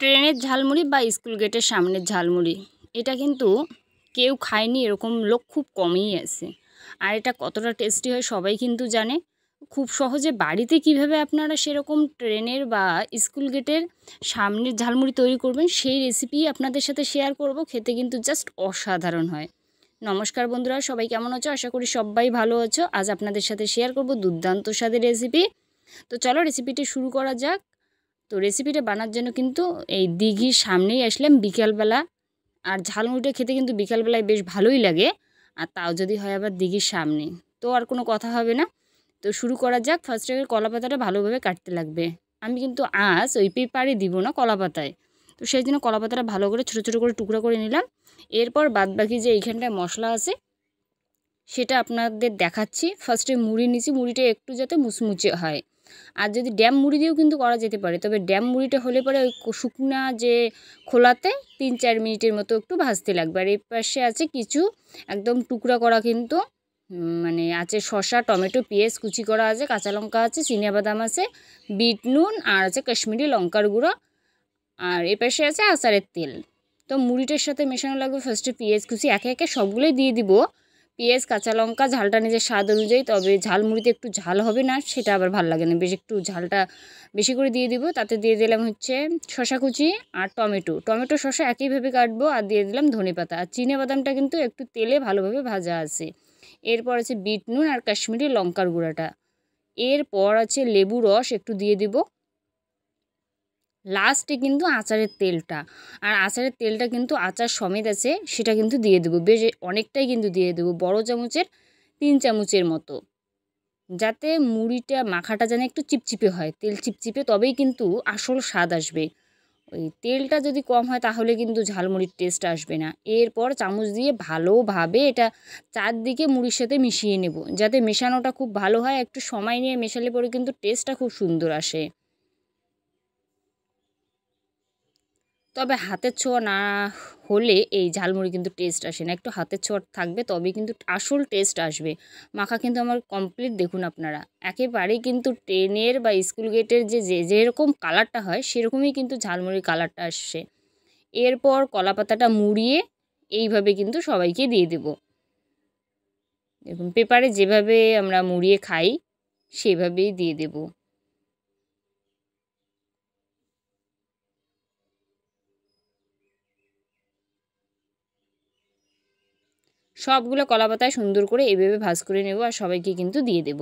ট্রেনের ঝালমুড়ি বা স্কুল গেটের সামনের ঝালমুড়ি, এটা কিন্তু কেউ খায়নি, এরকম লোক খুব কমই আছে। আর এটা কতটা টেস্টি হয় সবাই কিন্তু জানে। খুব সহজে বাড়িতে কীভাবে আপনারা সেরকম ট্রেনের বা স্কুল গেটের সামনের ঝালমুড়ি তৈরি করবেন, সেই রেসিপি আপনাদের সাথে শেয়ার করব, খেতে কিন্তু জাস্ট অসাধারণ হয়। নমস্কার বন্ধুরা, সবাই কেমন আছো? আশা করি সবাই ভালো আছো। আজ আপনাদের সাথে শেয়ার করব দুর্দান্ত স্বাদের রেসিপি তো চলো রেসিপিটি শুরু করা যাক। তো রেসিপিটা বানার জন্য কিন্তু এই দিঘির সামনেই আসলাম বিকালবেলা। আর ঝালমুড়িটা খেতে কিন্তু বিকালবেলায় বেশ ভালোই লাগে। আর তাও যদি হয় আবার দিঘির সামনে। তো আর কোনো কথা হবে না। তো শুরু করা যাক। ফার্স্টে কলা পাতাটা ভালোভাবে কাটতে লাগবে। আমি কিন্তু আজ ওই পেপারে দিব না কলা পাতায় তো সেই জন্য কলা পাতাটা ভালো করে, ছোটো ছোটো করে টুকরো করে নিলাম। এরপর বাদবাকি যে এইখানটায় মশলা আছে সেটা আপনাদের দেখাচ্ছি। ফার্স্টে মুড়ি নিচ্ছি মুড়িটা একটু যাতে মুচমুচে হয়। আর যদি ড্যাম মুড়ি দিয়েও কিন্তু করা যেতে পারে, তবে ড্যাম মুড়িটা হলে পরে ওই শুকনা যে খোলাতে তিন চার মিনিটের মতো একটু ভাজতে লাগবে। আর এই পাশে আছে কিছু একদম টুকরা করা কিন্তু মানে আছে শসা, টমেটো, পেঁয়াজ, কুচি করা আছে, কাঁচা লঙ্কা আছে বাদাম আছে, বিট নুন আর আছে কাশ্মীরি লঙ্কার গুঁড়ো। আর এ পাশে আছে আচারের তেল। তো মুড়িটার সাথে মেশানো লাগবে ফার্স্টে পেঁয়াজ, কুচি, একে একে সবগুলোই দিয়ে দিব। পেঁয়াজ, কাঁচা লঙ্কা, ঝালটা নিজের স্বাদ অনুযায়ী, তবে ঝাল মুড়িতে একটু ঝাল হবে না, সেটা আবার ভালো লাগে না। বেশ একটু ঝালটা বেশি করে দিয়ে দিব, তাতে দিয়ে দিলাম হচ্ছে শশা কুচি আর টমেটো। টমেটো শশা একইভাবে কাটবো আর দিয়ে দিলাম ধনে পাতা। আর চিনে বাদামটা কিন্তু একটু তেলে ভালোভাবে ভাজা আছে। এরপর আছে বিট নুন আর কাশ্মীরি লঙ্কার গুঁড়াটা। এরপর আছে লেবু রস একটু দিয়ে দিব। লাস্টে কিন্তু আচারের তেলটা। আর আচারের তেলটা কিন্তু আচার সমেত আছে, সেটা কিন্তু দিয়ে দেবো। বেশ অনেকটাই কিন্তু দিয়ে দেবো, বড় চামচের, তিন চামচের মতো। যাতে মুড়িটা, মাখাটা যেন একটু চিপচিপে হয়, তেল চিপচিপে, তবেই কিন্তু আসল স্বাদ আসবে। ওই তেলটা যদি কম হয়, তাহলে কিন্তু ঝালমুড়ির টেস্ট আসবে না। এরপর চামচ দিয়ে ভালোভাবে এটা চারদিকে মুড়ির সাথে মিশিয়ে নেব। যাতে মেশানোটা খুব ভালো হয়, একটু সময় নিয়ে মেশালে পরে কিন্তু টেস্টটা খুব সুন্দর আসে। তবে হাতের ছোঁয়া না হলে এই ঝালমুড়ি কিন্তু টেস্ট আসে না। একটু হাতের ছোঁয়া থাকবে তবে কিন্তু আসল টেস্ট আসবে। মাখা কিন্তু আমার কমপ্লিট দেখুন আপনারা। একেবারেই কিন্তু ট্রেনের বা স্কুল গেটের যে যেরকম কালারটা হয়, সেরকমই কিন্তু ঝালমুড়ির কালারটা আসছে এরপর কলা পাতাটা মুড়িয়ে এইভাবে কিন্তু সবাইকে দিয়ে দেব। দেখুন, পেপারে যেভাবে আমরা মুড়িয়ে খাই, সেভাবেই দিয়ে দেবো। সবগুলো কলা পাতায় সুন্দর করে এভাবে ভাজ করে নেব আর সবাইকে কিন্তু দিয়ে দেব।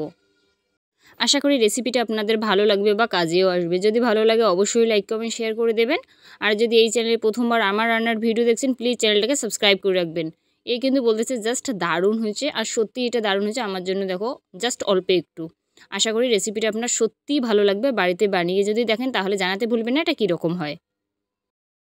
আশা করি রেসিপিটা আপনাদের ভালো লাগবে বা কাজেও আসবে। যদি ভালো লাগে অবশ্যই লাইক কমেন্ট শেয়ার করে দেবেন। আর যদি এই চ্যানেলে প্রথমবার আমার রান্নার ভিডিও দেখছেন প্লিজ চ্যানেলটাকে সাবস্ক্রাইব করে রাখবেন। এই কিন্তু বলতেছে জাস্ট দারুণ হয়েছে আর সত্যি এটা দারুণ হয়েছে। আমার জন্য দেখো জাস্ট অল্প একটু। আশা করি রেসিপিটা আপনার সত্যিই ভালো লাগবে। বাড়িতে বানিয়ে যদি দেখেন তাহলে জানাতে ভুলবেন না এটা কীরকম হয়।